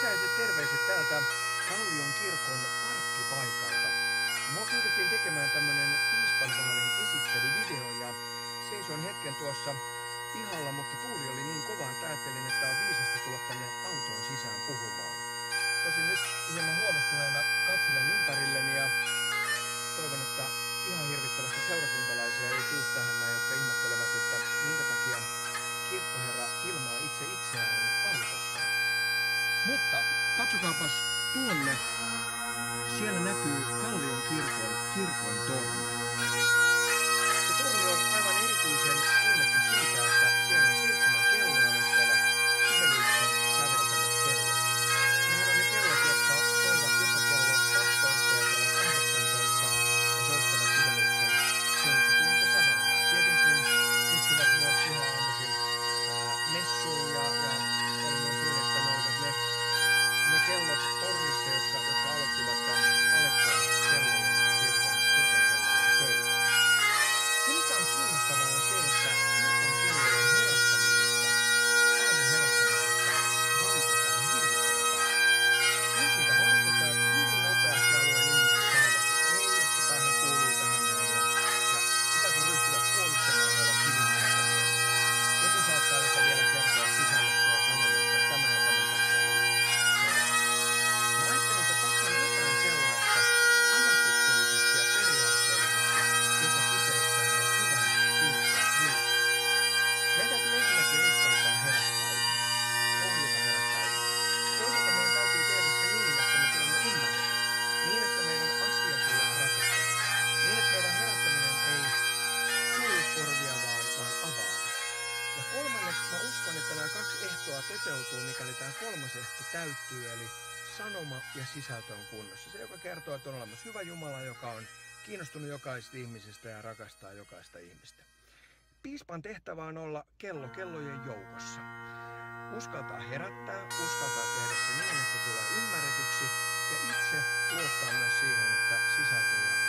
Kesäiset terveiset täältä Kallion kirkon parkkipaikalta. Mua pyydettiin tekemään tämmönen piispanvaalin esittelyvideo ja seisoin hetken tuossa pihalla, mutta tuuli oli niin kova, että ajattelin, että on viisasta tulla tänne auton sisään puhumaan. Tosin nyt hieman huolestuneena katselen ympärilleni ja toivon, että ihan hirvittävästi seurakuntalaisia katsokaapas tuonne. Siellä näkyy Kallion kirkon kirkon torni. Se torni on aivan erityisen toteutuu, mikäli tämä kolmas ehto täyttyy, eli sanoma ja sisältö on kunnossa. Se, joka kertoo, että on olemassa hyvä Jumala, joka on kiinnostunut jokaisesta ihmisestä ja rakastaa jokaista ihmistä. Piispan tehtävä on olla kello kellojen joukossa. Uskaltaa herättää, uskaltaa tehdä se niin, että tulee ymmärretyksi ja itse luottaa myös siihen, että sisältöjä